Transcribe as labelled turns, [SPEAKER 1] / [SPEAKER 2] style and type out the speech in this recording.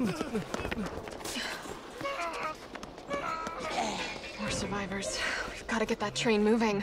[SPEAKER 1] More survivors. We've got to get that train moving.